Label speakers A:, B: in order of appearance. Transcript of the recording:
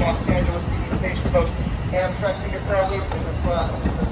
A: Los Angeles Station Post. Amtrak to your service.